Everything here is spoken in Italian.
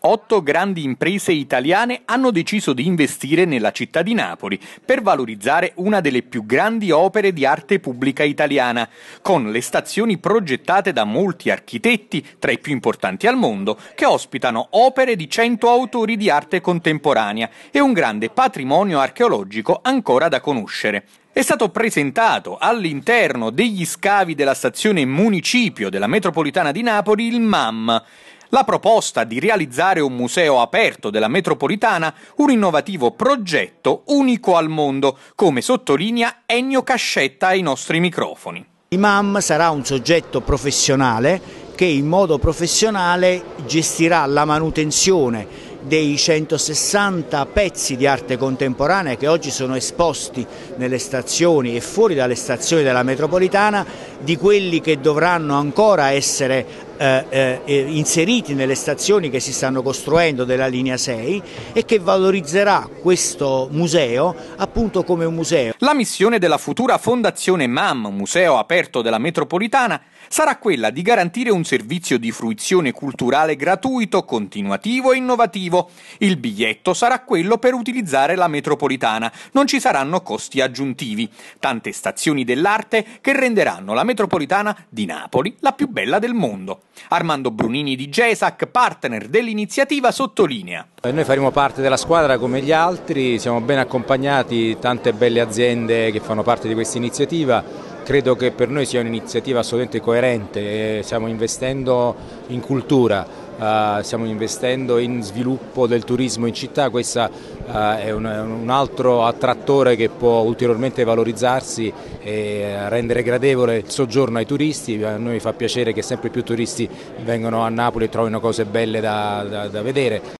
otto grandi imprese italiane hanno deciso di investire nella città di Napoli per valorizzare una delle più grandi opere di arte pubblica italiana, con le stazioni progettate da molti architetti, tra i più importanti al mondo, che ospitano opere di cento autori di arte contemporanea e un grande patrimonio archeologico ancora da conoscere. È stato presentato all'interno degli scavi della stazione Municipio della metropolitana di Napoli il MAM, la proposta di realizzare un museo aperto della metropolitana, un innovativo progetto unico al mondo, come sottolinea Ennio Cascetta ai nostri microfoni. L'imam sarà un soggetto professionale che in modo professionale gestirà la manutenzione dei 160 pezzi di arte contemporanea che oggi sono esposti nelle stazioni e fuori dalle stazioni della metropolitana, di quelli che dovranno ancora essere eh, eh, inseriti nelle stazioni che si stanno costruendo della linea 6 e che valorizzerà questo museo appunto come un museo. La missione della futura Fondazione MAM, museo aperto della metropolitana, sarà quella di garantire un servizio di fruizione culturale gratuito, continuativo e innovativo. Il biglietto sarà quello per utilizzare la metropolitana, non ci saranno costi aggiuntivi. Tante stazioni dell'arte che renderanno la metropolitana di Napoli la più bella del mondo. Armando Brunini di GESAC, partner dell'iniziativa, sottolinea. Noi faremo parte della squadra come gli altri, siamo ben accompagnati, tante belle aziende che fanno parte di questa iniziativa credo che per noi sia un'iniziativa assolutamente coerente, stiamo investendo in cultura, stiamo investendo in sviluppo del turismo in città, questo uh, è un, altro attrattore che può ulteriormente valorizzarsi e rendere gradevole il soggiorno ai turisti, a noi fa piacere che sempre più turisti vengano a Napoli e trovino cose belle da, da, da vedere.